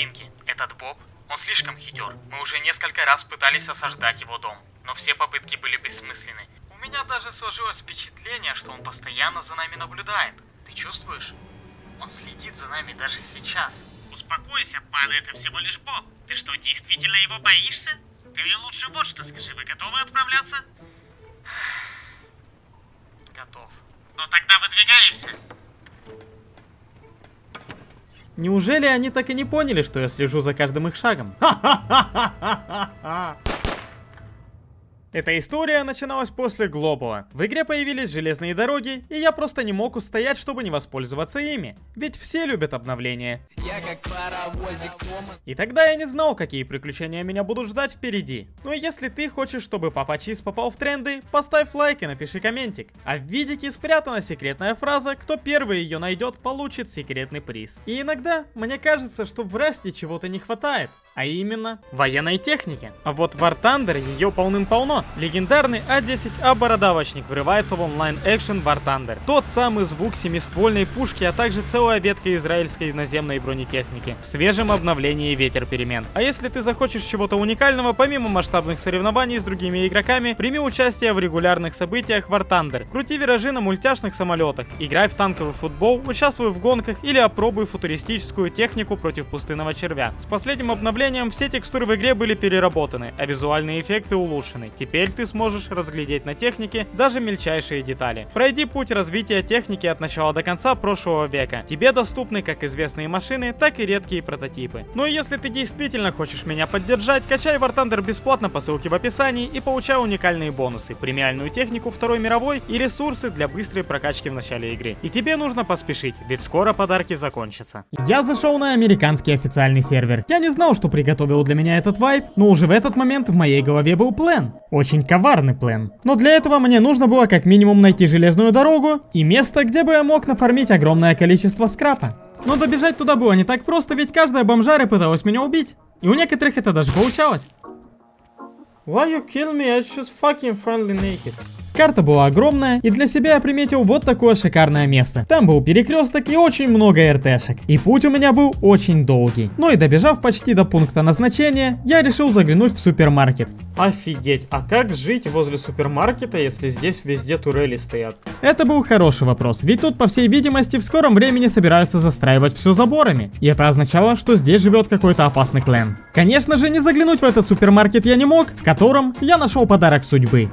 Динки, этот Боб, он слишком хитер. Мы уже несколько раз пытались осаждать его дом, но все попытки были бессмысленны. У меня даже сложилось впечатление, что он постоянно за нами наблюдает. Ты чувствуешь? Он следит за нами даже сейчас. Успокойся, пан, это всего лишь Боб. Ты что, действительно его боишься? Ты мне лучше вот что скажи, вы готовы отправляться? Готов. Ну тогда выдвигаемся. Неужели они так и не поняли, что я слежу за каждым их шагом? Эта история начиналась после Глобала. В игре появились железные дороги, и я просто не мог устоять, чтобы не воспользоваться ими. Ведь все любят обновления. Я как паровозик. И тогда я не знал, какие приключения меня будут ждать впереди. И если ты хочешь, чтобы Папа Чиз попал в тренды, поставь лайк и напиши комментик. А в видике спрятана секретная фраза, кто первый ее найдет, получит секретный приз. И иногда мне кажется, что в Расте чего-то не хватает. А именно, военной техники. А вот в War Thunder ее полным-полно. Легендарный А-10А бородавочник врывается в онлайн-экшен War Thunder. Тот самый звук семиствольной пушки, а также целая ветка израильской наземной бронетехники. В свежем обновлении Ветер перемен. А если ты захочешь чего-то уникального, помимо масштабных соревнований с другими игроками, прими участие в регулярных событиях War Thunder. Крути виражи на мультяшных самолетах, играй в танковый футбол, участвуй в гонках или опробуй футуристическую технику против пустынного червя. С последним обновлением все текстуры в игре были переработаны, а визуальные эффекты улучшены. Теперь ты сможешь разглядеть на технике даже мельчайшие детали. Пройди путь развития техники от начала до конца прошлого века. Тебе доступны как известные машины, так и редкие прототипы. Ну и если ты действительно хочешь меня поддержать, качай War Thunder бесплатно по ссылке в описании и получай уникальные бонусы, премиальную технику Второй мировой и ресурсы для быстрой прокачки в начале игры. И тебе нужно поспешить, ведь скоро подарки закончатся. Я зашел на американский официальный сервер. Я не знал, что приготовил для меня этот вайп, но уже в этот момент в моей голове был план. Очень коварный план. Но для этого мне нужно было как минимум найти железную дорогу и место, где бы я мог нафармить огромное количество скрапа. Но добежать туда было не так просто, ведь каждая бомжара пыталась меня убить. И у некоторых это даже получалось. Why you kill me? I just fucking friendly naked. Карта была огромная, и для себя я приметил вот такое шикарное место. Там был перекресток и очень много РТшек. И путь у меня был очень долгий. Ну и добежав почти до пункта назначения, я решил заглянуть в супермаркет. Офигеть, а как жить возле супермаркета, если здесь везде турели стоят? Это был хороший вопрос, ведь тут, по всей видимости, в скором времени собираются застраивать все заборами. И это означало, что здесь живет какой-то опасный клан. Конечно же, не заглянуть в этот супермаркет я не мог, в котором я нашел подарок судьбы.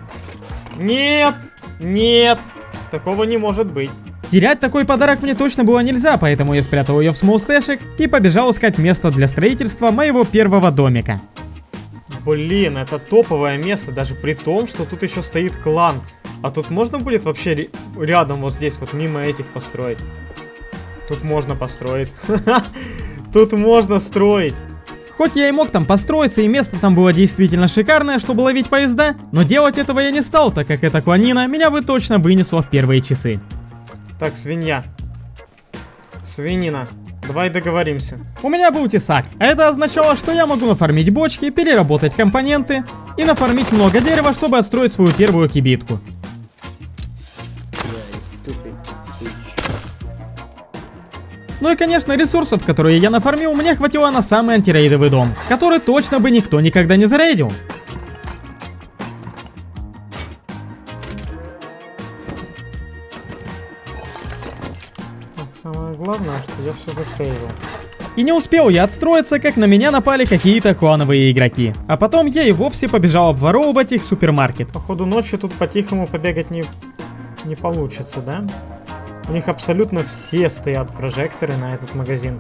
Нет, нет, такого не может быть. Терять такой подарок мне точно было нельзя, поэтому я спрятал ее в смолстэшек и побежал искать место для строительства моего первого домика. Блин, это топовое место, даже при том, что тут еще стоит клан. А тут можно будет вообще рядом вот здесь, вот мимо этих построить? Тут можно построить. Тут можно строить. Хоть я и мог там построиться, и место там было действительно шикарное, чтобы ловить поезда, но делать этого я не стал, так как эта кланина меня бы точно вынесла в первые часы. Так, свинья. Свинина. Давай договоримся. У меня был тесак. а Это означало, что я могу нафармить бочки, переработать компоненты и нафармить много дерева, чтобы отстроить свою первую кибитку. Ну и конечно ресурсов, которые я нафармил, мне хватило на самый антирейдовый дом, который точно бы никто никогда не зарейдил. Так, самое главное, что я все засейвил. И не успел я отстроиться, как на меня напали какие-то клановые игроки. А потом я и вовсе побежал обворовывать их супермаркет. Походу ночью тут по-тихому побегать не, не получится, да? У них абсолютно все стоят прожекторы на этот магазин.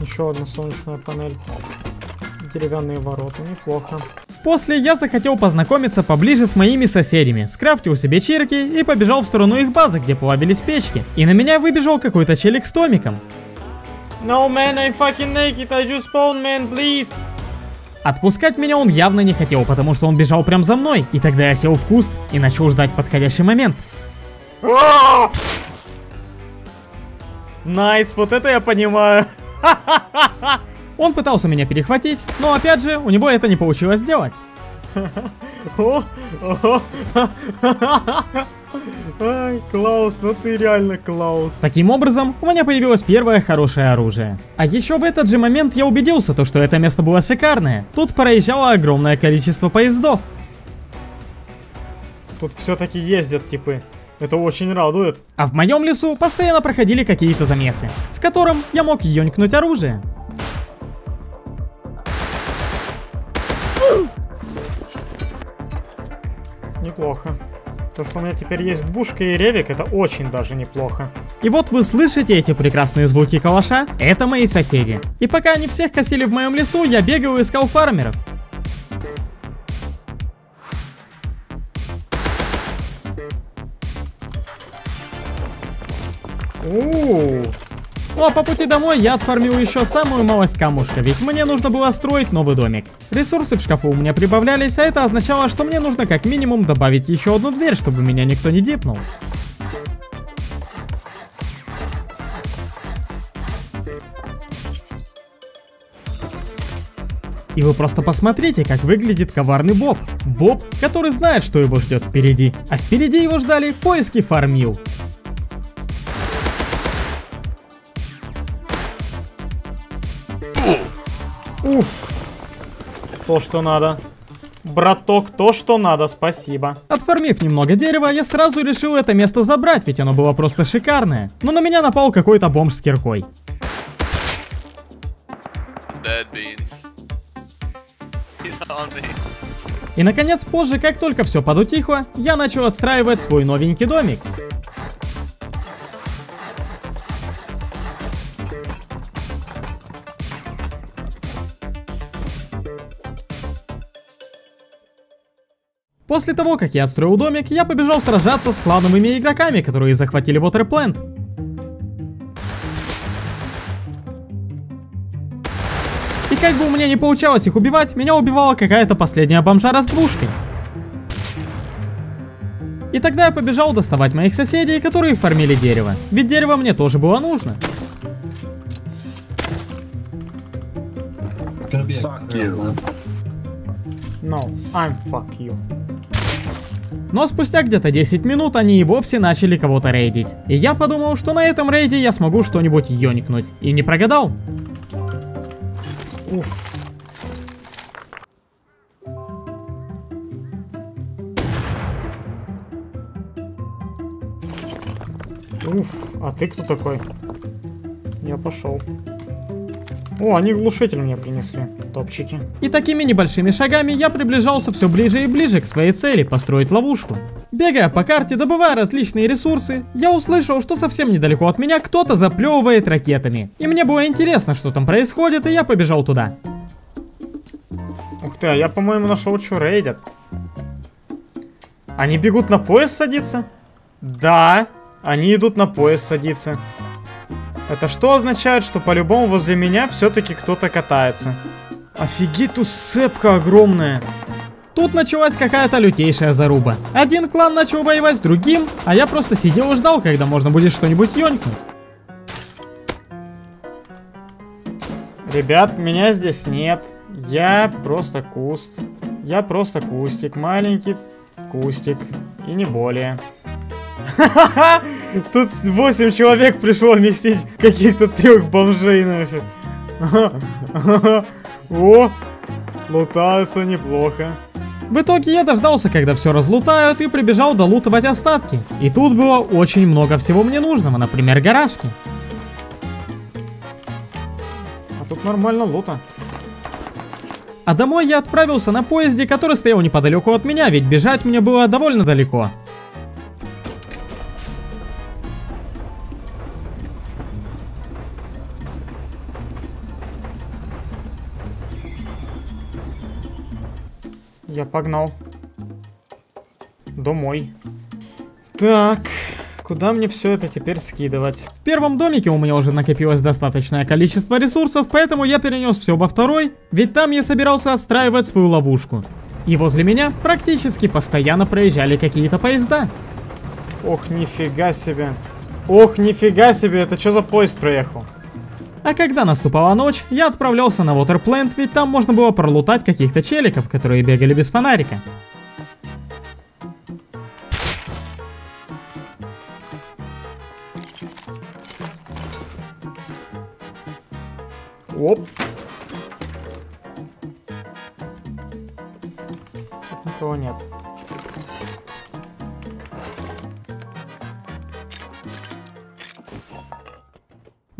Еще одна солнечная панель. Деревянные ворота, неплохо. После я захотел познакомиться поближе с моими соседями, скрафтил себе чирки и побежал в сторону их базы, где плавились печки. И на меня выбежал какой-то челик с томиком. No man, I'm fucking naked, I just spawned man, please. Отпускать меня он явно не хотел, потому что он бежал прям за мной. И тогда я сел в куст и начал ждать подходящий момент. Nice, вот это я понимаю. Он пытался меня перехватить, но опять же, у него это не получилось сделать. Ай, Клаус, ну ты реально Клаус. Таким образом, у меня появилось первое хорошее оружие. А еще в этот же момент я убедился, то, что это место было шикарное. Тут проезжало огромное количество поездов. Тут все-таки ездят типы. Это очень радует. А в моем лесу постоянно проходили какие-то замесы, в котором я мог ёнькнуть оружие. Неплохо. То, что у меня теперь есть двушка и ревик, это очень даже неплохо. И вот вы слышите эти прекрасные звуки калаша? Это мои соседи. И пока они всех косили в моем лесу, я бегал и искал фармеров. Ууу. Ну по пути домой я отфармил еще самую малость камушка, ведь мне нужно было строить новый домик. Ресурсы в шкафу у меня прибавлялись, а это означало, что мне нужно как минимум добавить еще одну дверь, чтобы меня никто не дипнул. И вы просто посмотрите, как выглядит коварный Боб. Боб, который знает, что его ждет впереди. А впереди его ждали поиски фармил. То, что надо. Браток, то, что надо, спасибо. Отформив немного дерева, я сразу решил это место забрать, ведь оно было просто шикарное. Но на меня напал какой-то бомж с киркой. И наконец, позже, как только все подутихло, я начал отстраивать свой новенький домик. После того, как я отстроил домик, я побежал сражаться с клановыми игроками, которые захватили Waterplant. И как бы у меня не получалось их убивать, меня убивала какая-то последняя бомжара с двушкой. И тогда я побежал доставать моих соседей, которые фармили дерево. Ведь дерево мне тоже было нужно. Fuck you. No, I'm fuck you. Но спустя где-то 10 минут они и вовсе начали кого-то рейдить. И я подумал, что на этом рейде я смогу что-нибудь ёникнуть. И не прогадал. Уф. Уф, а ты кто такой? Я пошел. О, они глушитель мне принесли, топчики. И такими небольшими шагами я приближался все ближе и ближе к своей цели построить ловушку. Бегая по карте, добывая различные ресурсы, я услышал, что совсем недалеко от меня кто-то заплевывает ракетами. И мне было интересно, что там происходит, и я побежал туда. Ух ты, а я, по-моему, нашел, что рейдят. Они бегут на поезд садиться? Да, они идут на поезд садиться. Это что означает, что по-любому возле меня все-таки кто-то катается? Офигеть, тут сцепка огромная. Тут началась какая-то лютейшая заруба. Один клан начал воевать с другим, а я просто сидел и ждал, когда можно будет что-нибудь ёнькнуть. Ребят, меня здесь нет. Я просто куст. Я просто кустик. Маленький кустик. И не более. Тут 8 человек пришло вместить каких-то трех бомжей нафиг. О, лутаются неплохо. В итоге я дождался, когда все разлутают, и прибежал долутывать остатки. И тут было очень много всего мне нужного, например, гаражки. А тут нормально лута. А домой я отправился на поезде, который стоял неподалеку от меня, ведь бежать мне было довольно далеко. Я погнал. Домой. Так, куда мне все это теперь скидывать? В первом домике у меня уже накопилось достаточное количество ресурсов, поэтому я перенес все во второй, ведь там я собирался отстраивать свою ловушку. И возле меня практически постоянно проезжали какие-то поезда. Ох, нифига себе. Ох, нифига себе, это что за поезд проехал? А когда наступала ночь, я отправлялся на Waterplant, ведь там можно было пролутать каких-то челиков, которые бегали без фонарика. Оп. Никого нет.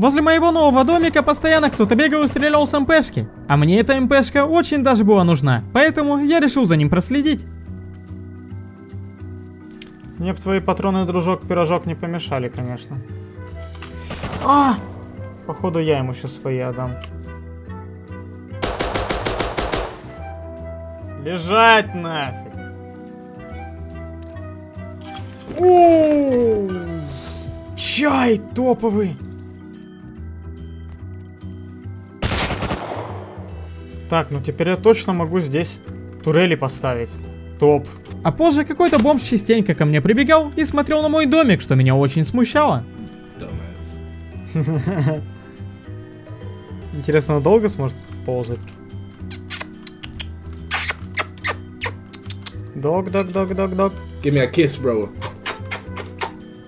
Возле моего нового домика постоянно кто-то бегал и стрелял с МПшки. А мне эта МПшка очень даже была нужна, поэтому я решил за ним проследить. Мне бы твои патроны, дружок, пирожок не помешали, конечно. А! Походу я ему сейчас свои отдам. Лежать нафиг. О, Чай топовый. Так, ну теперь я точно могу здесь турели поставить. Топ. А позже какой-то бомж частенько ко мне прибегал и смотрел на мой домик, что меня очень смущало. Интересно, долго сможет ползать? Дог, дог, дог, дог, дог. Give me a kiss, bro.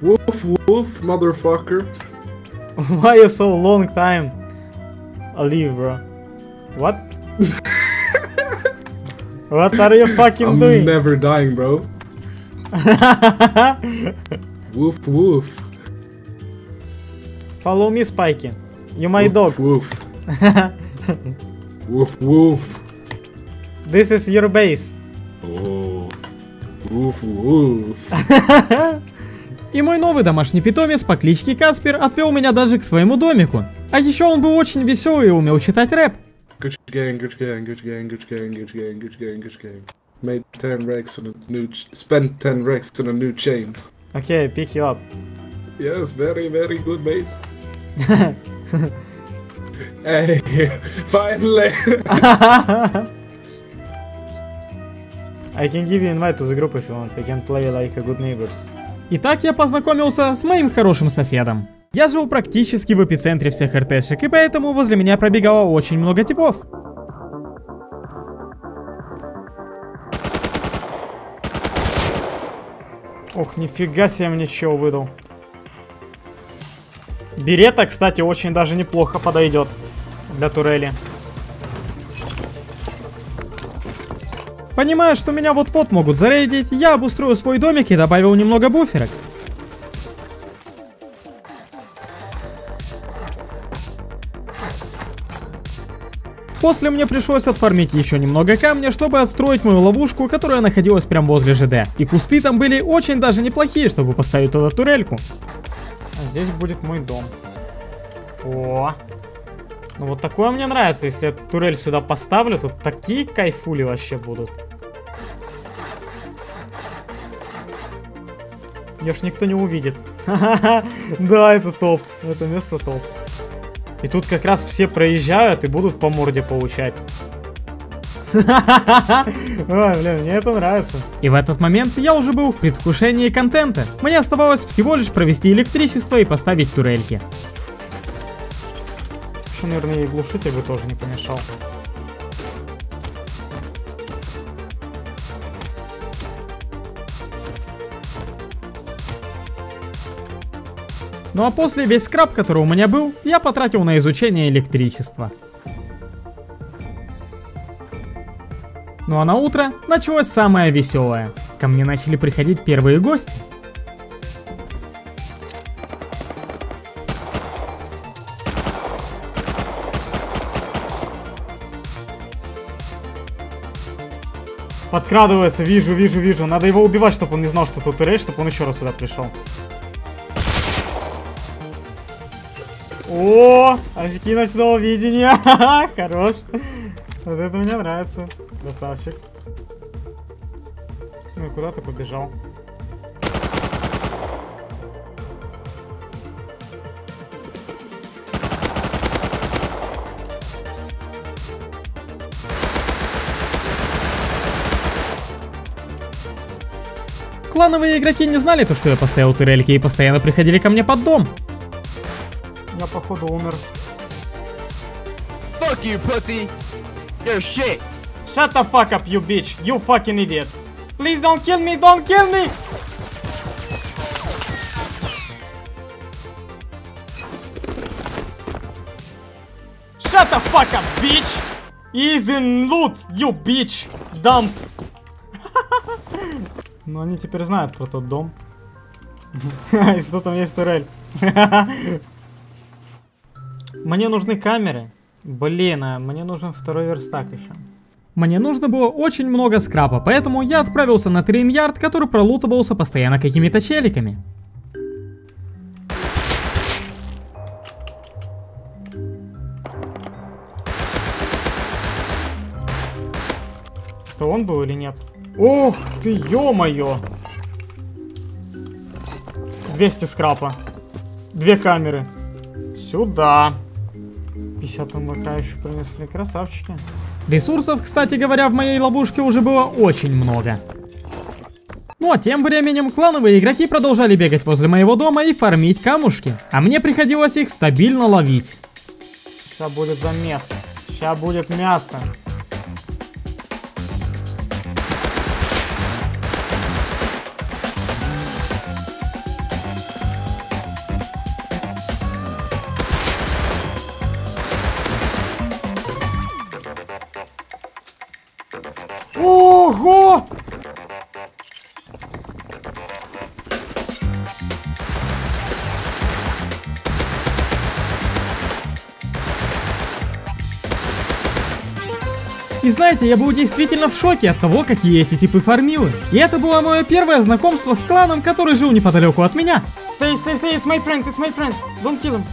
Woof woof, motherfucker. Why you so long time? Leave, bro. What? What are you fucking I'm doing? never dying, bro. Woof woof. Follow me, Spikey. You my dog. Woof. woof woof. This is your base. Oh. Woof woof. И мой новый домашний питомец по кличке Каспер отвел меня даже к своему домику. А еще он был очень веселый и умел читать рэп. Good gang, good gang, good gang, good gang, good gang, good gang, good gang. Made 10 rex on a new. Ch- spent 10 rex on a new chain. Okay, pick you up. Yes, very, very good base. hey, finally! I can give you invite to the group if you want. We can play like a good neighbors. Итак, я познакомился с моим хорошим соседом. Я жил практически в эпицентре всех РТшек, и поэтому возле меня пробегало очень много типов. Ох, нифига себе мне чего выдал. Берета, кстати, очень даже неплохо подойдет для турели. Понимая, что меня вот-вот могут зарейдить, я обустрою свой домик и добавил немного буферок. После мне пришлось отформить еще немного камня, чтобы отстроить мою ловушку, которая находилась прямо возле ЖД. И кусты там были очень даже неплохие, чтобы поставить туда турельку. А здесь будет мой дом. О, ну вот такое мне нравится. Если я турель сюда поставлю, то такие кайфули вообще будут. Ее ж никто не увидит. Да, это топ. Это место топ. И тут как раз все проезжают и будут по морде получать. Ой, блин, мне это нравится. И в этот момент я уже был в предвкушении контента. Мне оставалось всего лишь провести электричество и поставить турельки. Еще, наверное, и глушитель бы тоже не помешал. Ну а после весь скраб, который у меня был, я потратил на изучение электричества. Ну а на утро началось самое веселое. Ко мне начали приходить первые гости. Подкрадывается, вижу, вижу, вижу. Надо его убивать, чтобы он не знал, что тут турель, чтобы он еще раз сюда пришел. О, очки ночного видения. Хорош. Вот это мне нравится. Красавчик. Ну куда ты побежал? Клановые игроки не знали то, что я поставил турельки и постоянно приходили ко мне под дом. Я походу умер. Fuck you, pussy. You're shit. Shut the fuck up, you bitch. You fucking idiot. Please don't kill me, don't kill me! Shut the fuck up, bitch! Easy loot, you bitch! Dump! Ну, они теперь знают про тот дом. И что там есть турель. Мне нужны камеры. Блин, а мне нужен второй верстак еще. Мне нужно было очень много скрапа, поэтому я отправился на трейн-ярд, который пролутывался постоянно какими-то челиками. Это он был или нет? Ох ты, ё-моё! 200 скрапа. Две камеры. Сюда. 50 МВК еще принесли. Красавчики. Ресурсов, кстати говоря, в моей ловушке уже было очень много. Ну а тем временем клановые игроки продолжали бегать возле моего дома и фармить камушки. А мне приходилось их стабильно ловить. Сейчас будет замес. Сейчас будет мясо. И знаете, я был действительно в шоке от того, какие эти типы фармилы. И это было мое первое знакомство с кланом, который жил неподалеку от меня. Stay, stay, stay, it's my friend, it's my friend. Don't kill him.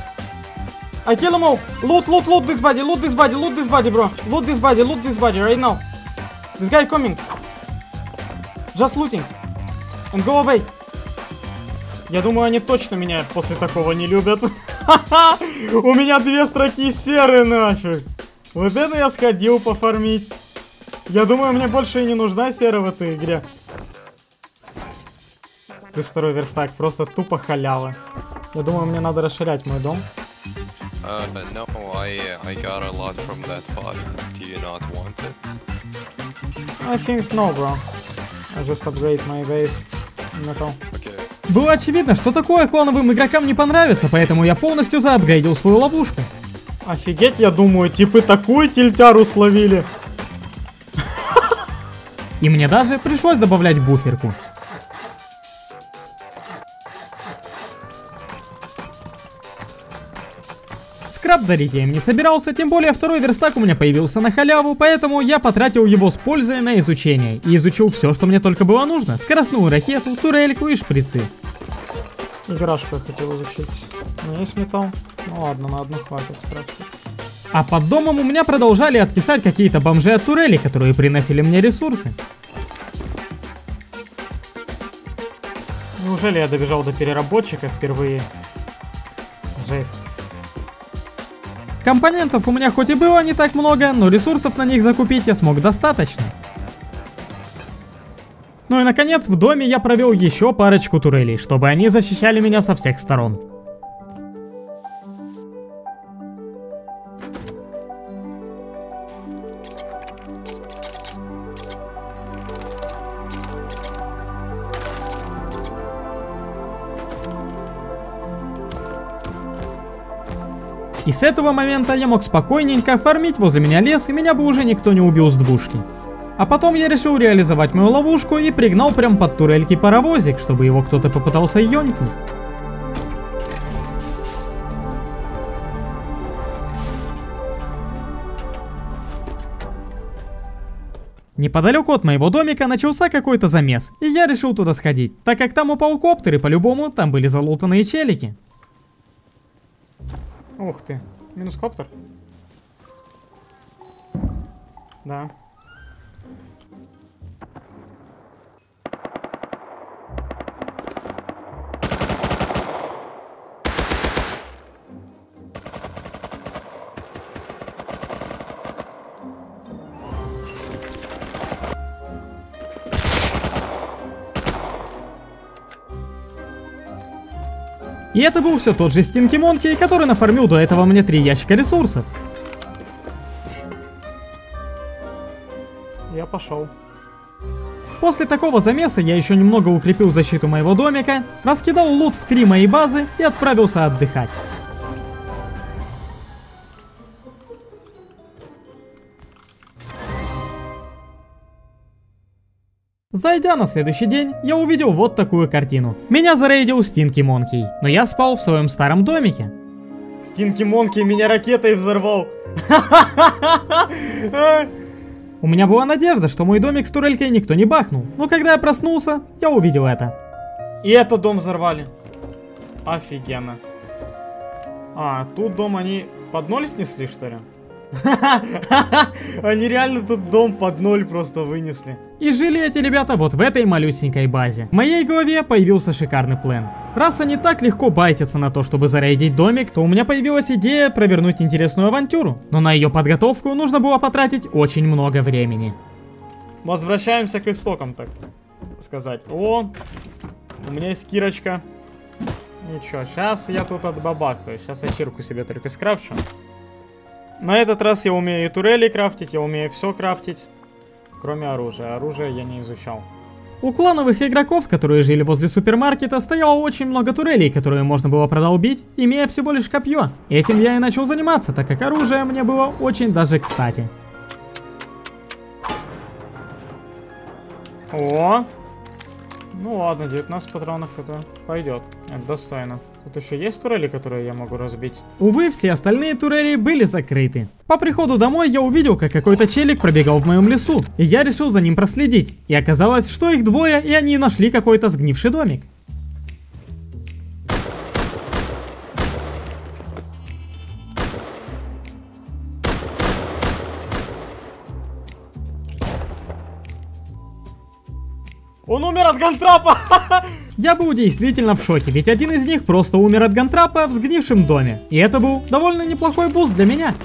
I kill him all. Loot, loot, loot this body, loot this body, loot this body, bro. Loot this body, loot this body right now. This guy coming. Just looting. And go away. Я думаю, они точно меня после такого не любят. У меня две строки серые нафиг. Вот это я сходил пофармить. Я думаю, мне больше и не нужна сера в этой игре. Плюс второй верстак, просто тупо халява. Я думаю, мне надо расширять мой дом. Uh, no, I I got a lot from that pot. Do you not want it? I think no, bro. I just upgrade my base metal. Okay. Было очевидно, что такое клоновым игрокам не понравится, поэтому я полностью заапгрейдил свою ловушку. Офигеть, я думаю, типы такую тильтяру словили. И мне даже пришлось добавлять буферку. Скраб дарить я им не собирался, тем более второй верстак у меня появился на халяву, поэтому я потратил его с пользой на изучение и изучил все, что мне только было нужно. Скоростную ракету, турельку и шприцы. Играшку я хотел изучить. У меня есть металл? Ну ладно, на одну хватит скрафтить. А под домом у меня продолжали откисать какие-то бомжи от турели, которые приносили мне ресурсы. Неужели я добежал до переработчика впервые? Жесть. Компонентов у меня хоть и было не так много, но ресурсов на них закупить я смог достаточно. Ну и наконец, в доме я провел еще парочку турелей, чтобы они защищали меня со всех сторон. И с этого момента я мог спокойненько фармить возле меня лес, и меня бы уже никто не убил с двушки. А потом я решил реализовать мою ловушку и пригнал прям под турельки паровозик, чтобы его кто-то попытался ёнькнуть. Неподалеку от моего домика начался какой-то замес, и я решил туда сходить, так как там упал коптер и по-любому там были залутанные челики. Ух ты, минус коптер? Да. И это был все тот же Стинки Монки, который нафармил до этого мне три ящика ресурсов. Я пошел. После такого замеса я еще немного укрепил защиту моего домика, раскидал лут в три мои базы и отправился отдыхать. Зайдя на следующий день, я увидел вот такую картину. Меня зарейдил Стинки Монкей, но я спал в своем старом домике. Стинки Монкей меня ракетой взорвал. У меня была надежда, что мой домик с турелькой никто не бахнул, но когда я проснулся, я увидел это. И этот дом взорвали. Офигенно. А, тут дом они под ноль снесли, что ли? Они реально тут дом под ноль просто вынесли. И жили эти ребята вот в этой малюсенькой базе. В моей голове появился шикарный план. Раз они так легко байтятся на то, чтобы зарейдить домик, то у меня появилась идея провернуть интересную авантюру. Но на ее подготовку нужно было потратить очень много времени. Возвращаемся к истокам, так сказать. О, у меня есть кирочка. Ничего, сейчас я тут отбабахаю. Сейчас я чирку себе только скрафчу. На этот раз я умею и турели крафтить, я умею все крафтить. Кроме оружия. Оружие я не изучал. У клановых игроков, которые жили возле супермаркета, стояло очень много турелей, которые можно было продолбить, имея всего лишь копье. Этим я и начал заниматься, так как оружие мне было очень даже кстати. О! Ну ладно, 19 патронов это пойдет. Это достойно. Тут еще есть турели, которые я могу разбить? Увы, все остальные турели были закрыты. По приходу домой я увидел, как какой-то челик пробегал в моем лесу, и я решил за ним проследить. И оказалось, что их двое, и они нашли какой-то сгнивший домик. Он умер от gun trap а! Я был действительно в шоке, ведь один из них просто умер от gun trap а в сгнившем доме. И это был довольно неплохой буст для меня.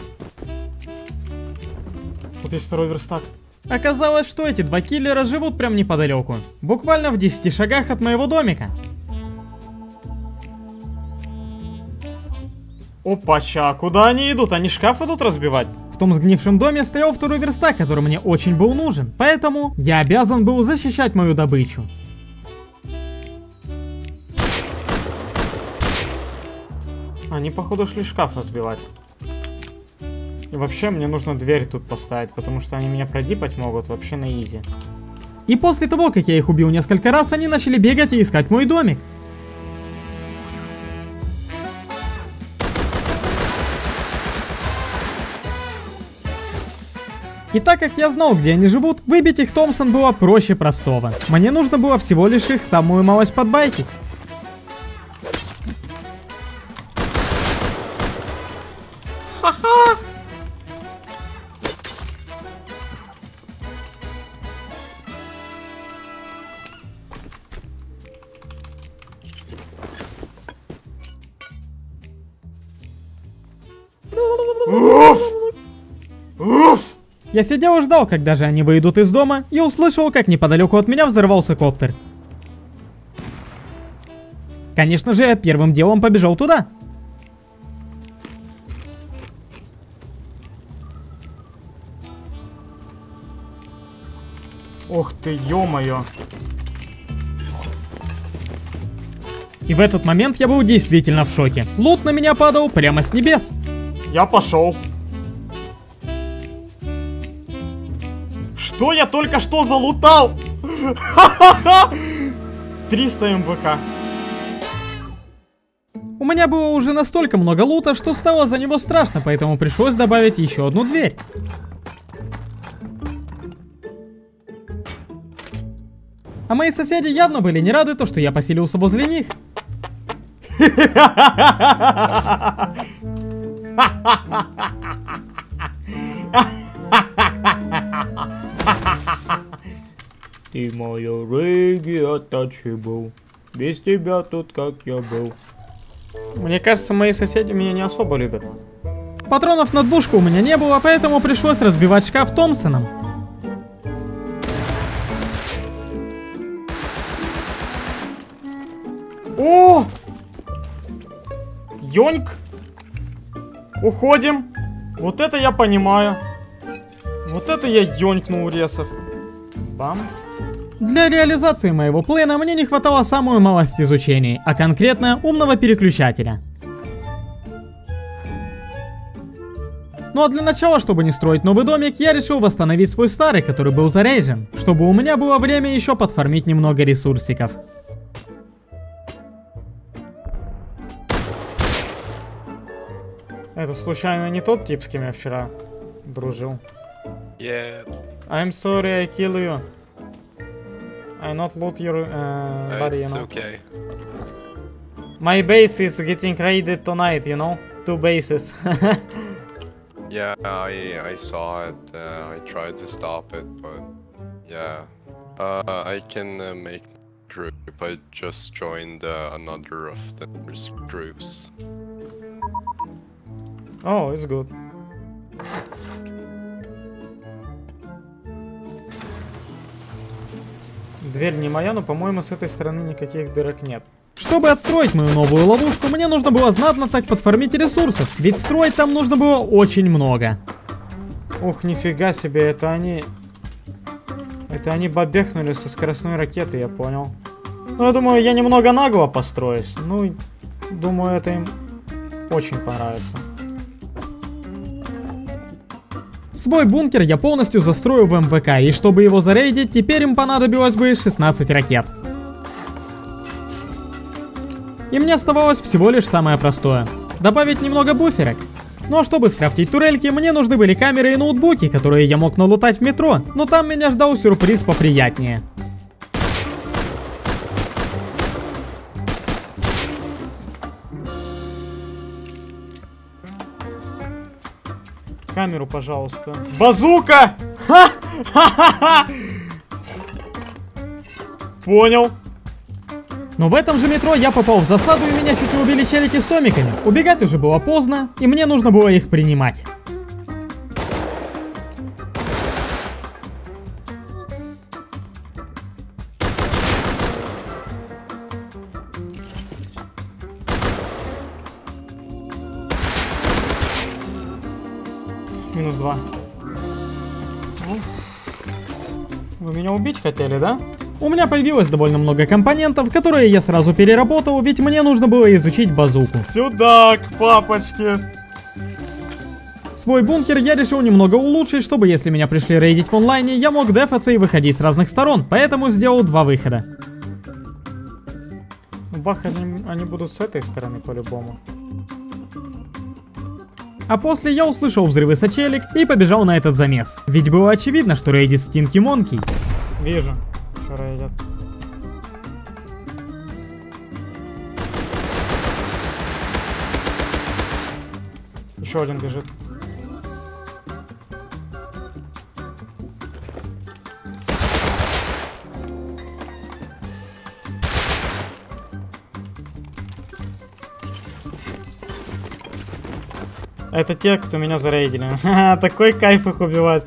Тут есть второй верстак. Оказалось, что эти два киллера живут прям неподалеку. Буквально в 10 шагах от моего домика. Опача, а куда они идут? Они шкаф идут разбивать? В том сгнившем доме стоял второй верстак, который мне очень был нужен, поэтому я обязан был защищать мою добычу. Они, походу, шли шкаф разбивать. И вообще, мне нужно дверь тут поставить, потому что они меня продипать могут вообще на изи. И после того, как я их убил несколько раз, они начали бегать и искать мой домик. И так как я знал, где они живут, выбить их Томпсон было проще простого. Мне нужно было всего лишь их самую малость подбайтить. Я сидел и ждал, когда же они выйдут из дома, и услышал, как неподалеку от меня взорвался коптер. Конечно же, я первым делом побежал туда. Ох ты, ё-моё. И в этот момент я был действительно в шоке. Лут на меня падал прямо с небес. Я пошел. Что я только что залутал? 300 МВК. У меня было уже настолько много лута, что стало за него страшно, поэтому пришлось добавить еще одну дверь. А мои соседи явно были не рады то, что я поселился возле них. Ты моя регги оттачибл. Без тебя тут как я был. Мне кажется, мои соседи меня не особо любят. Патронов на двушку у меня не было, поэтому пришлось разбивать шкаф Томпсоном. О! Йоньк! Уходим. Вот это я понимаю. Вот это я ёнькнул ресов. Бам. Для реализации моего плана мне не хватало самую малость изучений, а конкретно умного переключателя. Ну а для начала, чтобы не строить новый домик, я решил восстановить свой старый, который был заряжен, чтобы у меня было время еще подформить немного ресурсиков. Это случайно не тот тип, с кем я вчера дружил? Yeah, I'm sorry I kill you. I not loot your uh, body, you it's know. okay. My base is getting raided tonight, you know? Two bases. Yeah, I I saw it. Uh, I tried to stop it, but yeah. Uh, I can uh, make group. I just joined uh, another of the groups. oh, it's good. Дверь не моя, но, по-моему, с этой стороны никаких дырок нет. Чтобы отстроить мою новую ловушку, мне нужно было знатно так подформить ресурсов, ведь строить там нужно было очень много. Ух, нифига себе, это они... Это они бабехнули со скоростной ракеты, я понял. Ну, я думаю, я немного нагло построюсь. Ну, думаю, это им очень понравится. Свой бункер я полностью застрою в МВК, и чтобы его зарейдить, теперь им понадобилось бы 16 ракет. И мне оставалось всего лишь самое простое. Добавить немного буферок. Ну а чтобы скрафтить турельки, мне нужны были камеры и ноутбуки, которые я мог налутать в метро, но там меня ждал сюрприз поприятнее. Камеру, пожалуйста. Базука! Понял. Но в этом же метро я попал в засаду и меня чуть не убили челики с томиками. Убегать уже было поздно, и мне нужно было их принимать. Убить хотели, да? У меня появилось довольно много компонентов, которые я сразу переработал, ведь мне нужно было изучить базуку. Сюда, к папочке. Свой бункер я решил немного улучшить, чтобы если меня пришли рейдить в онлайне, я мог дефаться и выходить с разных сторон, поэтому сделал два выхода. Бах, они, они будут с этой стороны по-любому. А после я услышал взрывы сочелек и побежал на этот замес. Ведь было очевидно, что рейдит Стинки Монки. Вижу, что рейдят. Еще один бежит. Это те, кто меня зарейдили. Такой кайф их убивать.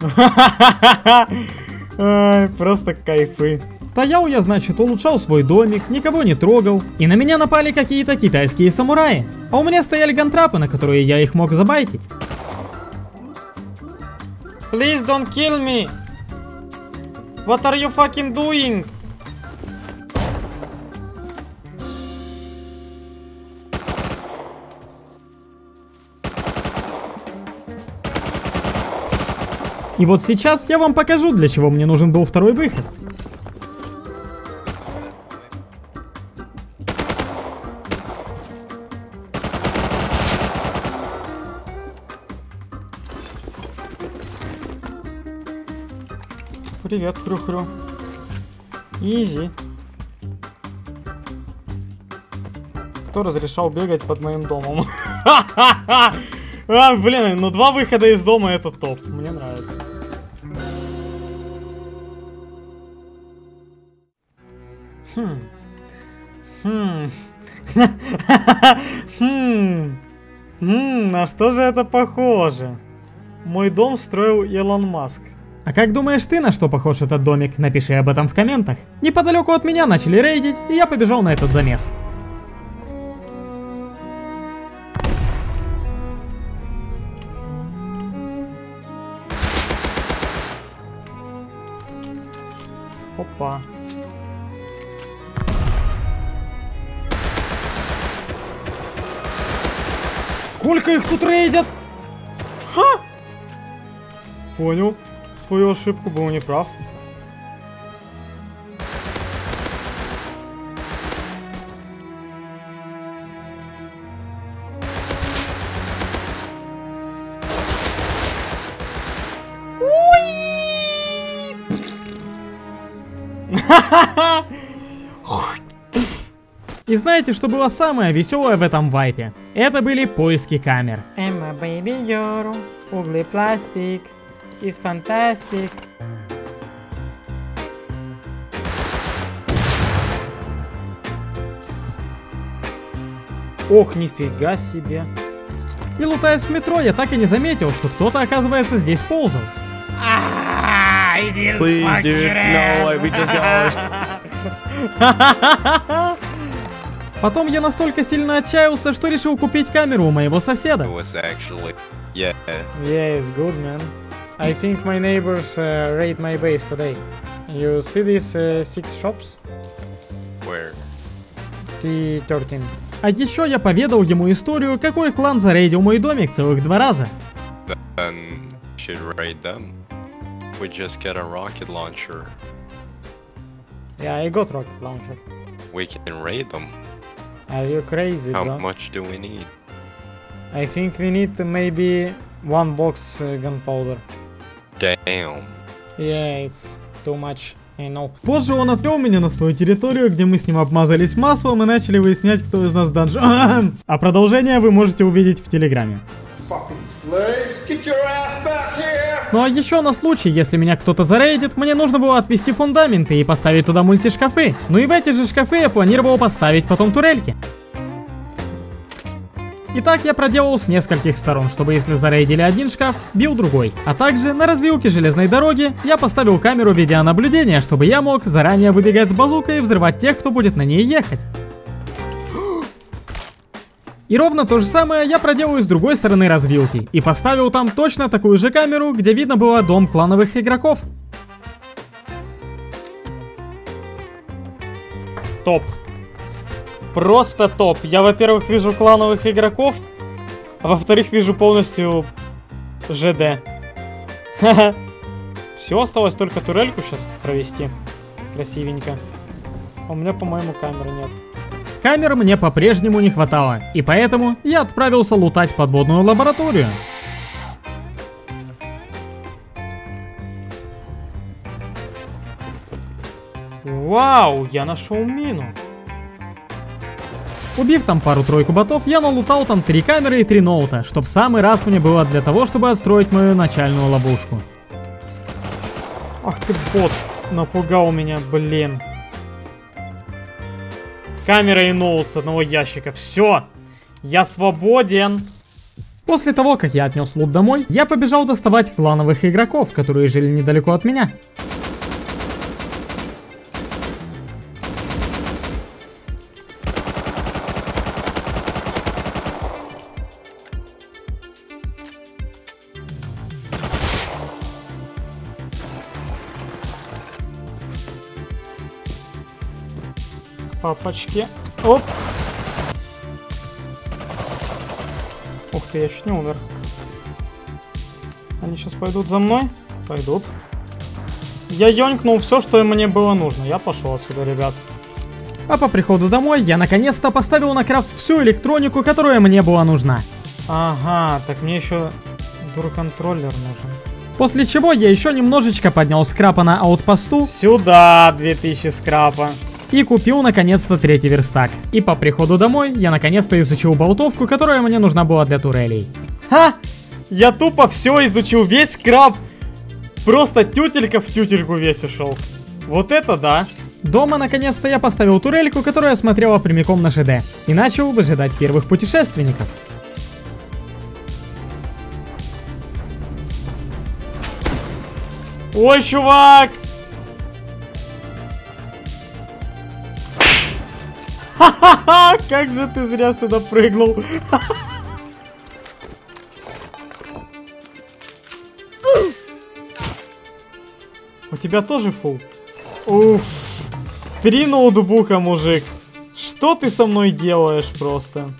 Ай, Просто кайфы. Стоял я, значит, улучшал свой домик, никого не трогал. И на меня напали какие-то китайские самураи. А у меня стояли гантрапы, на которые я их мог забайтить. Please don't kill me. What are you fucking doing? И вот сейчас я вам покажу, для чего мне нужен был второй выход. Привет, хрю-хрю. Изи. Кто разрешал бегать под моим домом? А, блин, ну два выхода из дома это топ. Мне нравится. Хм. Хм, на что же это похоже? Мой дом строил Илон Маск. А как думаешь ты, на что похож этот домик? Напиши об этом в комментах. Неподалеку от меня начали рейдить, и я побежал на этот замес. Их тут рейдят? Ха! Понял. Свою ошибку был неправ. И знаете, что было самое веселое в этом вайпе? Это были поиски камер. Эмма, baby girl, угли пластик, is fantastic. Ох, нифига себе. И лутаясь в метро, я так и не заметил, что кто-то, оказывается, здесь ползал. Please, dude. No, we just got Потом я настолько сильно отчаялся, что решил купить камеру у моего соседа. Yeah. Yeah, it's good, man. I think my neighbors uh, raid my base today. You see these uh, six shops? Where? T13. А еще я поведал ему историю, какой клан зарейдил мой домик целых два раза. Then should raid them. We just get a rocket launcher. Yeah, I got rocket launcher. We can raid them. Are you crazy, How bro? much do we need? I think we need maybe one box uh, gunpowder. Damn. Yeah, it's too much. I know. Позже он отвел меня на свою территорию, где мы с ним обмазались маслом и начали выяснять, кто из нас данжен. А продолжение вы можете увидеть в Телеграме. Ну а еще на случай, если меня кто-то зарейдит, мне нужно было отвести фундаменты и поставить туда мультишкафы. Ну и в эти же шкафы я планировал поставить потом турельки. Итак, я проделал с нескольких сторон, чтобы если зарейдили один шкаф, бил другой. А также на развилке железной дороги я поставил камеру видеонаблюдения, чтобы я мог заранее выбегать с базукой и взрывать тех, кто будет на ней ехать. И ровно то же самое я проделаю с другой стороны развилки. И поставил там точно такую же камеру, где видно было дом клановых игроков. Топ. Просто топ. Я, во-первых, вижу клановых игроков, а во-вторых, вижу полностью ЖД. Все, осталось только турельку сейчас провести. Красивенько. У меня, по-моему, камеры нет. Камер мне по-прежнему не хватало, и поэтому я отправился лутать подводную лабораторию. Вау, я нашел мину. Убив там пару-тройку ботов, я налутал там три камеры и три ноута, что в самый раз мне было для того, чтобы отстроить мою начальную ловушку. Ах ты бот, напугал меня, блин. Камера и ноут с одного ящика. Все, я свободен. После того, как я отнес лут домой, я побежал доставать клановых игроков, которые жили недалеко от меня. Папочки. Оп. Ух ты, я чуть не умер. Они сейчас пойдут за мной? Пойдут. Я ёнькнул все, что мне было нужно. Я пошел отсюда, ребят. А по приходу домой я наконец-то поставил на крафт всю электронику, которая мне была нужна. Ага, так мне еще дурконтроллер нужен. После чего я еще немножечко поднял скрапа на аутпосту. Сюда 2000 скрапа. И купил наконец-то третий верстак. И по приходу домой я наконец-то изучил болтовку, которая мне нужна была для турелей. Ха! Я тупо все изучил, весь скраб. Просто тютелька в тютельку весь ушел. Вот это да. Дома наконец-то я поставил турельку, которая смотрела прямиком на ЖД. И начал выжидать первых путешественников. Ой, чувак! Ха-ха-ха! Как же ты зря сюда прыгнул! У тебя тоже фул. Уф. Три ноутбука, мужик. Что ты со мной делаешь просто?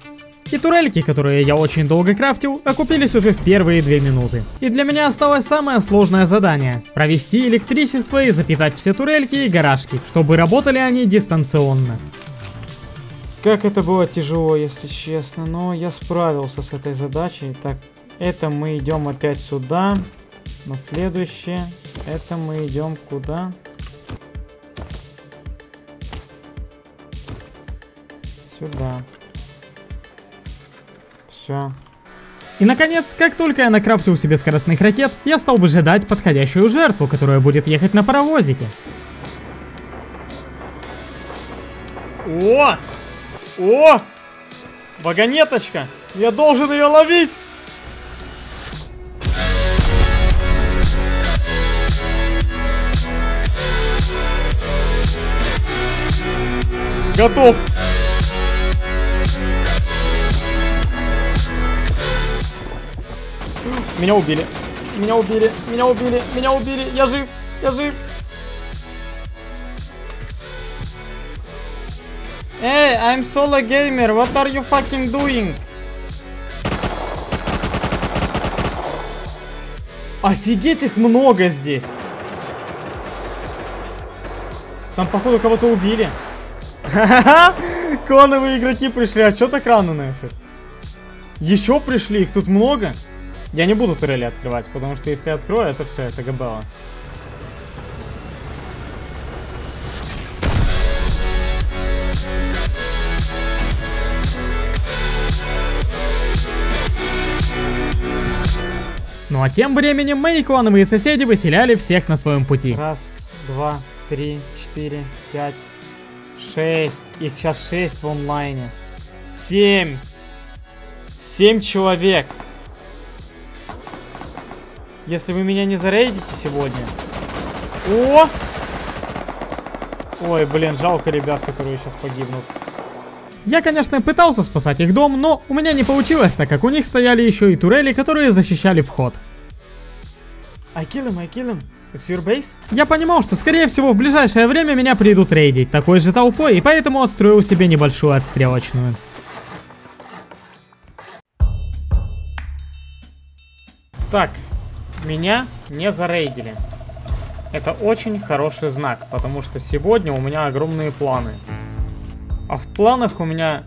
И турельки, которые я очень долго крафтил, окупились уже в первые две минуты. И для меня осталось самое сложное задание – провести электричество и запитать все турельки и гаражки, чтобы работали они дистанционно. Как это было тяжело, если честно, но я справился с этой задачей. Так, это мы идем опять сюда. На следующее. Это мы идем куда? Сюда. Все. И наконец, как только я накрафтил себе скоростных ракет, я стал выжидать подходящую жертву, которая будет ехать на паровозике. О! О! Вагонеточка! Я должен ее ловить! Готов! Меня убили. Меня убили. Меня убили. Меня убили. Я жив. Я жив. Эй, I'm solo gamer. What are you fucking doing? Офигеть, их много здесь. Там, походу, кого-то убили. Клановые игроки пришли. А что так рано нафиг? Еще пришли, их тут много. Я не буду турели открывать, потому что если открою, это все, это габела. Ну а тем временем мои клановые соседи выселяли всех на своем пути. Раз, два, три, четыре, пять, шесть. Их сейчас шесть в онлайне. Семь. Семь человек. Если вы меня не зарейдите сегодня. О! Ой, блин, жалко ребят, которые сейчас погибнут. Я, конечно, пытался спасать их дом, но у меня не получилось, так как у них стояли еще и турели, которые защищали вход. I kill him, I kill him. It's your base? Я понимал, что скорее всего в ближайшее время меня придут рейдить такой же толпой, и поэтому отстроил себе небольшую отстрелочную. Так, меня не зарейдили. Это очень хороший знак, потому что сегодня у меня огромные планы. А в планах у меня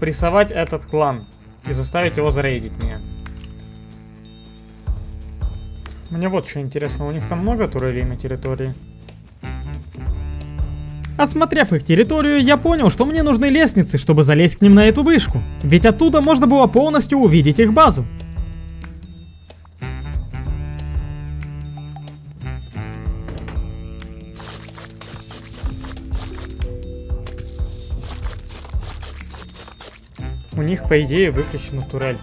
прессовать этот клан и заставить его зарейдить меня. Мне вот что интересно, у них там много турелей на территории? Осмотрев их территорию, я понял, что мне нужны лестницы, чтобы залезть к ним на эту вышку. Ведь оттуда можно было полностью увидеть их базу. Них, по идее, выключена турель.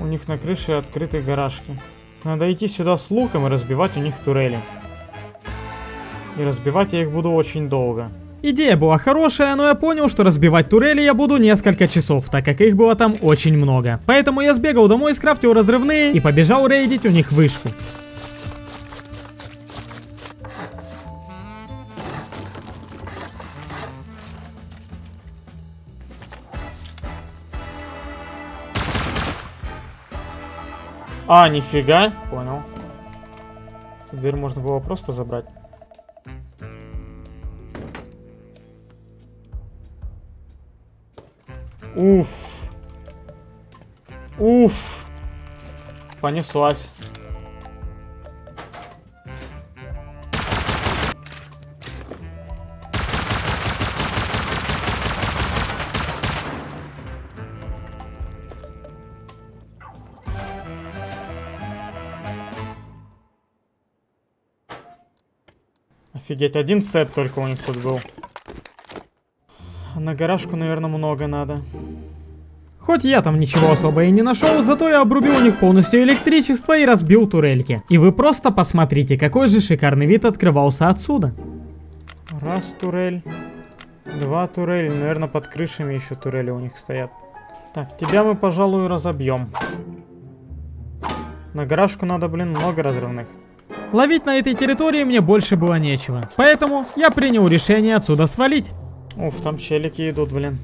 У них на крыше открыты гаражки. Надо идти сюда с луком и разбивать у них турели. И разбивать я их буду очень долго. Идея была хорошая, но я понял, что разбивать турели я буду несколько часов, так как их было там очень много. Поэтому я сбегал домой, скрафтил разрывные и побежал рейдить у них вышку. А, нифига. Понял. Дверь можно было просто забрать. Уф. Уф. Понеслась. Офигеть, один сет только у них тут был. На гаражку, наверное, много надо. Хоть я там ничего особо и не нашел, зато я обрубил у них полностью электричество и разбил турельки. И вы просто посмотрите, какой же шикарный вид открывался отсюда. Раз турель, Два турели, наверное, под крышами еще турели у них стоят. Так, тебя мы, пожалуй, разобьем. На гаражку надо, блин, много разрывных. Ловить на этой территории мне больше было нечего. Поэтому я принял решение отсюда свалить. Уф, там челики идут, блин.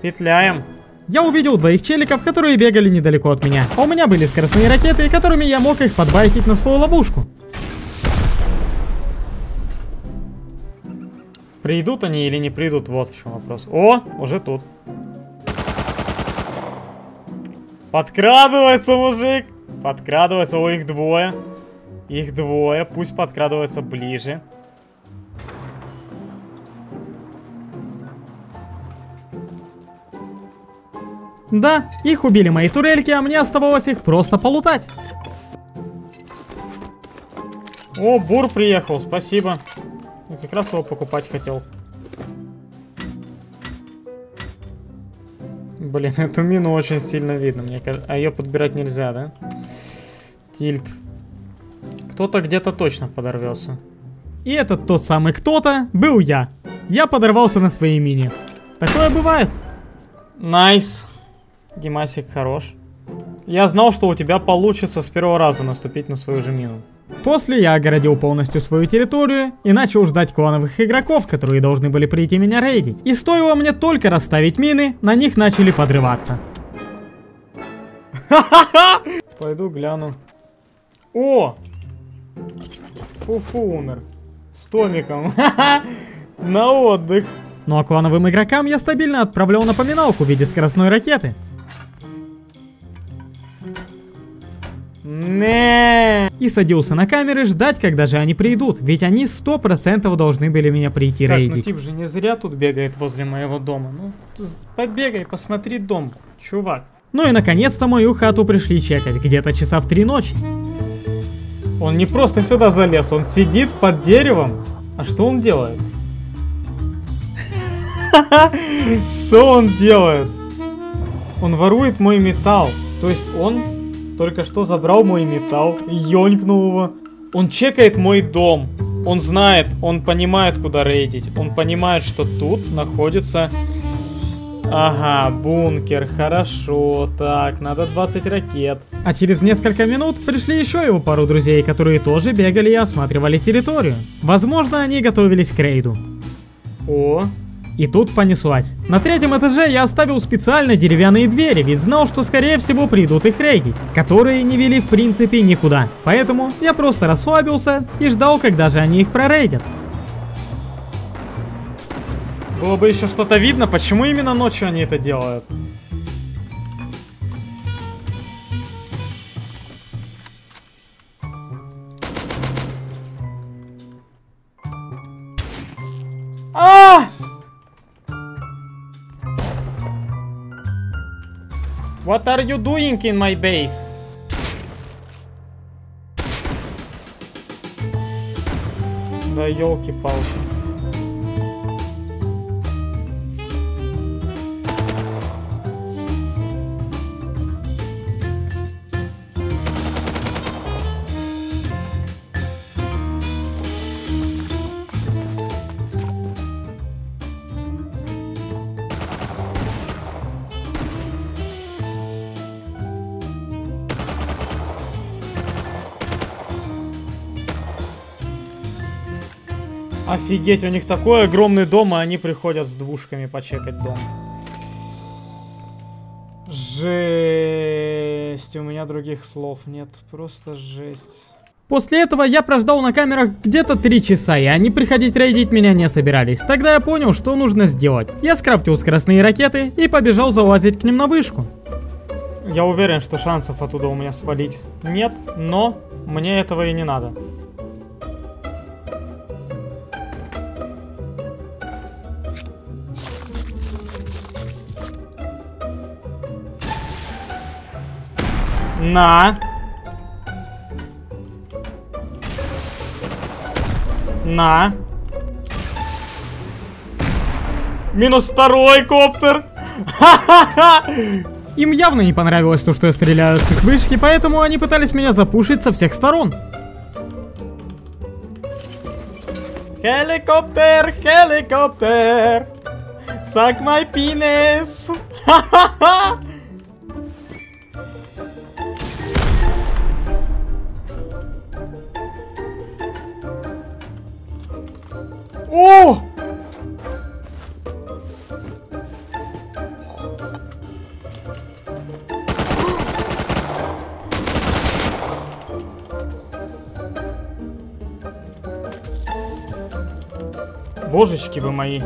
Петляем. Я увидел двоих челиков, которые бегали недалеко от меня. А у меня были скоростные ракеты, которыми я мог их подбайтить на свою ловушку. Придут они или не придут, вот в чем вопрос. О, уже тут. Подкрадывается мужик. Подкрадывается, о, их двое. Их двое, пусть подкрадываются ближе. Да, их убили мои турельки, а мне оставалось их просто полутать. О, Бур приехал, спасибо. Я как раз его покупать хотел. Блин, эту мину очень сильно видно, мне кажется. А ее подбирать нельзя, да? Tilt. Кто-то где-то точно подорвется. И этот тот самый кто-то был я. Я подорвался на своей мине. Такое бывает. Nice. Димасик хорош. Я знал, что у тебя получится с первого раза наступить на свою же мину. После я огородил полностью свою территорию и начал ждать клановых игроков, которые должны были прийти меня рейдить. И стоило мне только расставить мины, на них начали подрываться. Пойду гляну. О! Фуфу умер. С Томиком. На отдых. Ну а клановым игрокам я стабильно отправлял напоминалку в виде скоростной ракеты. Не. И садился на камеры ждать, когда же они придут. Ведь они сто процентов должны были меня прийти так, рейдить. ну тип же не зря тут бегает возле моего дома. Ну, побегай, посмотри дом, чувак. Ну и наконец-то мою хату пришли чекать, где-то часа в три ночи. Он не просто сюда залез, он сидит под деревом. А что он делает? Что он делает? Он ворует мой металл. То есть он только что забрал мой металл, ёнькнул его. Он чекает мой дом. Он знает, он понимает, куда рейдить. Он понимает, что тут находится... Ага, бункер, хорошо, так, надо 20 ракет. А через несколько минут пришли еще его пару друзей, которые тоже бегали и осматривали территорию. Возможно, они готовились к рейду. О, и тут понеслась. На третьем этаже я оставил специально деревянные двери, ведь знал, что скорее всего придут их рейдить, которые не вели в принципе никуда. Поэтому я просто расслабился и ждал, когда же они их прорейдят. Было бы еще что-то видно, почему именно ночью они это делают. What are you doing in my base? Да елки-палки. Офигеть, у них такой огромный дом, а они приходят с двушками почекать дом. Жесть, у меня других слов нет, просто жесть. После этого я прождал на камерах где-то 3 часа, и они приходить рейдить меня не собирались. Тогда я понял, что нужно сделать. Я скрафтил скоростные ракеты и побежал залазить к ним на вышку. Я уверен, что шансов оттуда у меня свалить нет, но мне этого и не надо. На. На. Минус второй коптер. Им явно не понравилось то, что я стреляю с их вышки, поэтому они пытались меня запушить со всех сторон. Helicopter, helicopter. Suck my penis. Ха-ха-ха. О! Божечки вы мои.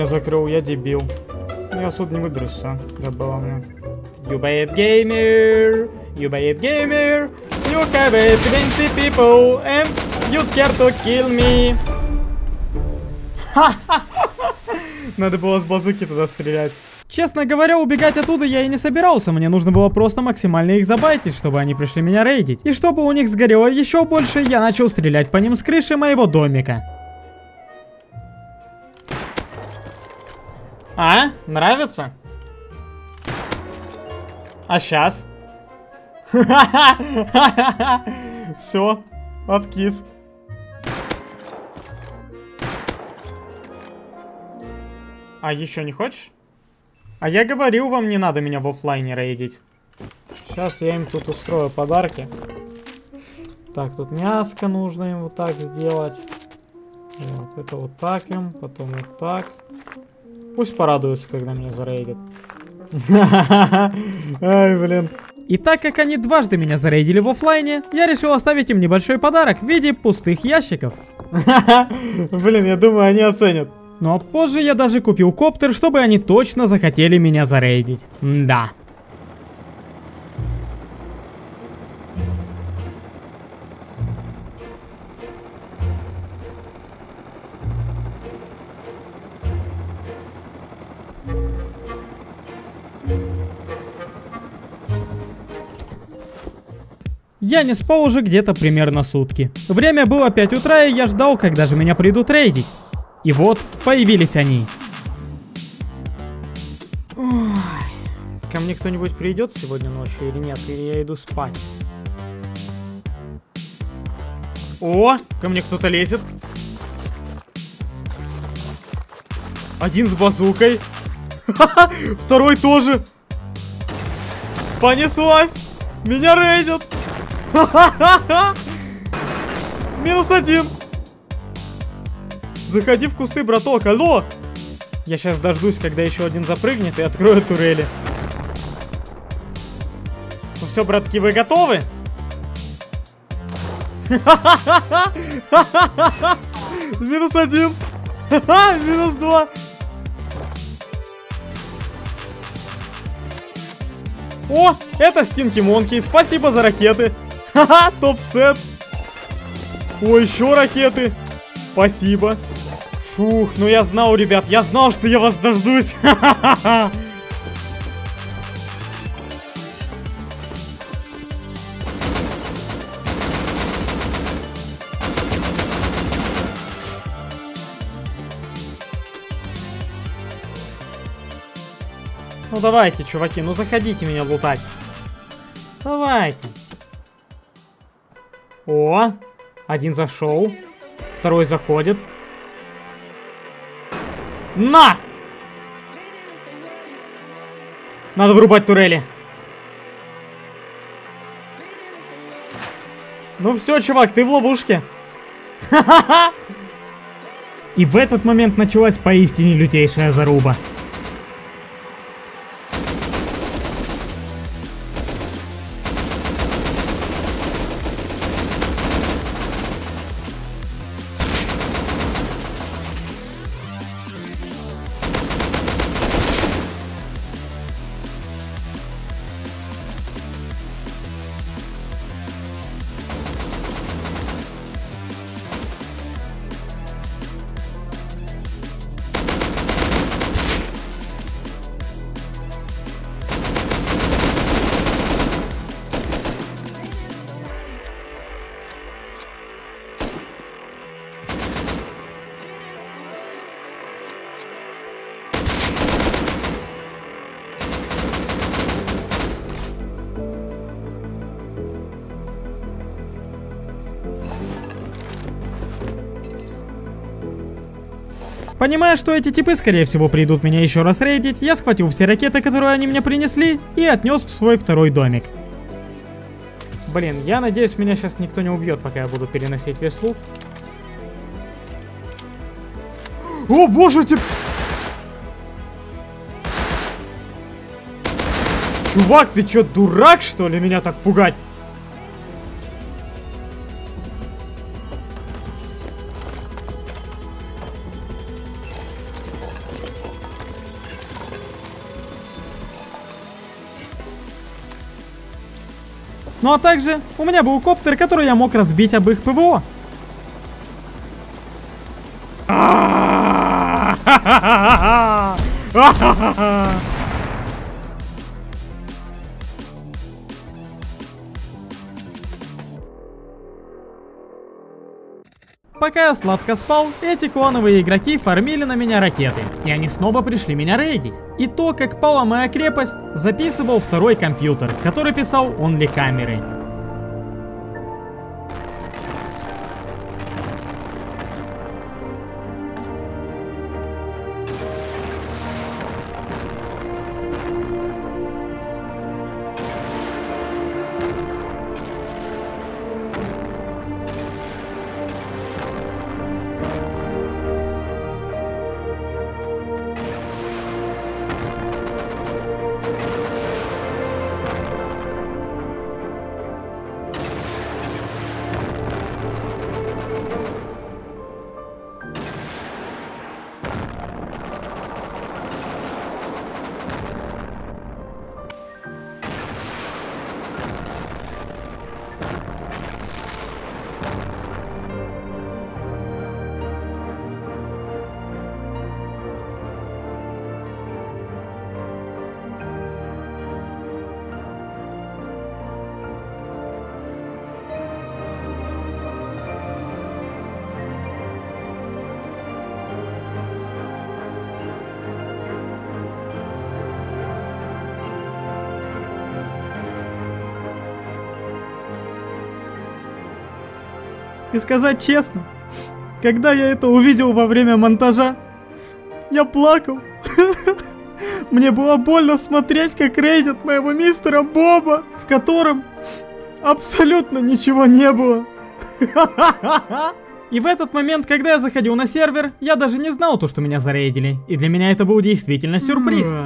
Меня закрыл, я дебил. Я отсюда не выберусь, а. Забавно. You bad gamer, you bad gamer, you have 20 people and you scared to kill me. Надо было с базуки туда стрелять. Честно говоря, убегать оттуда я и не собирался. Мне нужно было просто максимально их забайтить, чтобы они пришли меня рейдить. И чтобы у них сгорело еще больше, я начал стрелять по ним с крыши моего домика. А? Нравится? А сейчас? Все, откис. А еще не хочешь? А я говорил вам, не надо меня в оффлайне рейдить. Сейчас я им тут устрою подарки. Так, тут мяско нужно им вот так сделать. Вот, это вот так им, потом вот так. Пусть порадуются, когда меня зарейдят. Ай, блин. И так как они дважды меня зарейдили в оффлайне, я решил оставить им небольшой подарок в виде пустых ящиков. Блин, я думаю, они оценят. Ну а позже я даже купил коптер, чтобы они точно захотели меня зарейдить. Да. Я не спал уже где-то примерно сутки. Время было 5 утра, и я ждал, когда же меня придут рейдить. И вот, появились они. Ой, ко мне кто-нибудь придет сегодня ночью или нет, или я иду спать? О, ко мне кто-то лезет. Один с базукой. Второй тоже. Понеслась. Меня рейдят. Минус один. Заходи в кусты, браток, алло! Я сейчас дождусь, когда еще один запрыгнет и открою турели. Ну все, братки, вы готовы? Минус один. Минус два. О, это Стинки Монки. Спасибо за ракеты. Ха-ха, топ-сет. О, еще ракеты. Спасибо. Фух, ну я знал, ребят, я знал, что я вас дождусь. Ну давайте, чуваки, ну заходите меня лутать. Давайте. О, один зашел. Второй заходит. На! Надо вырубать турели. Ну все, чувак, ты в ловушке. И в этот момент началась поистине лютейшая заруба. Понимая, что эти типы, скорее всего, придут меня еще раз рейдить, я схватил все ракеты, которые они мне принесли, и отнес в свой второй домик. Блин, я надеюсь, меня сейчас никто не убьет, пока я буду переносить весь лут. О, боже, ты... Чувак, ты чё, дурак, что ли, меня так пугать? Ну а также у меня был коптер, который я мог разбить об их ПВО. Пока я сладко спал, эти клановые игроки фармили на меня ракеты, и они снова пришли меня рейдить. И то, как пала моя крепость, записывал второй компьютер, который писал онли камеры. И сказать честно, когда я это увидел во время монтажа, я плакал. Мне было больно смотреть, как рейдят моего мистера Боба, в котором абсолютно ничего не было. И в этот момент, когда я заходил на сервер, я даже не знал то, что меня зарейдили. И для меня это был действительно сюрприз.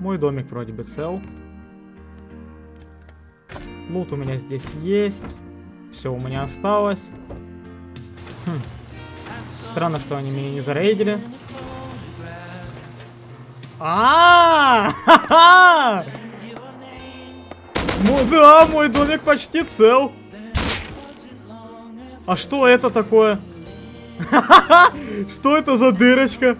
Мой домик вроде бы цел. Лут у меня здесь есть. Все у меня осталось. Хм. Странно, что они меня не зарейдили. А, ха-ха! Ну да, мой домик почти цел. А что это такое? Что это за дырочка?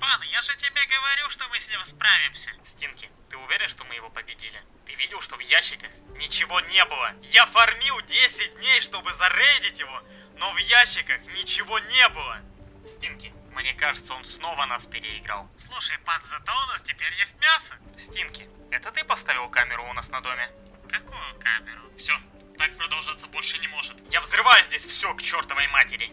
Пан, я же тебе говорю, что мы с ним справимся. Стинки, ты уверен, что мы его победили? Видел, что в ящиках ничего не было? Я фармил 10 дней, чтобы зарейдить его, но в ящиках ничего не было. Стинки, мне кажется, он снова нас переиграл. Слушай, пан, зато у нас теперь есть мясо. Стинки, это ты поставил камеру у нас на доме? Какую камеру? Все, так продолжаться больше не может. Я взрываю здесь все к чертовой матери.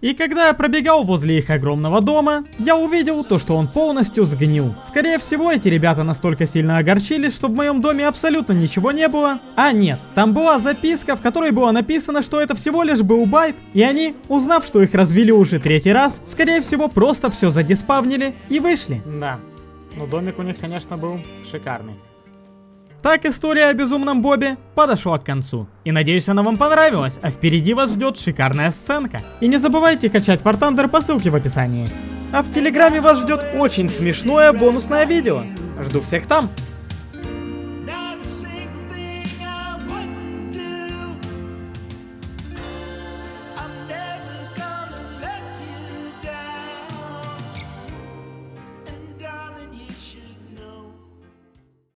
И когда я пробегал возле их огромного дома, я увидел то, что он полностью сгнил. Скорее всего, эти ребята настолько сильно огорчились, что в моем доме абсолютно ничего не было. А нет, там была записка, в которой было написано, что это всего лишь был байт. И они, узнав, что их развели уже третий раз, скорее всего, просто все задиспавнили и вышли. Да, но домик у них, конечно, был шикарный. Так история о безумном Бобе подошла к концу. И надеюсь она вам понравилась, а впереди вас ждет шикарная сценка. И не забывайте качать War Thunder по ссылке в описании. А в Телеграме вас ждет очень смешное бонусное видео. Жду всех там.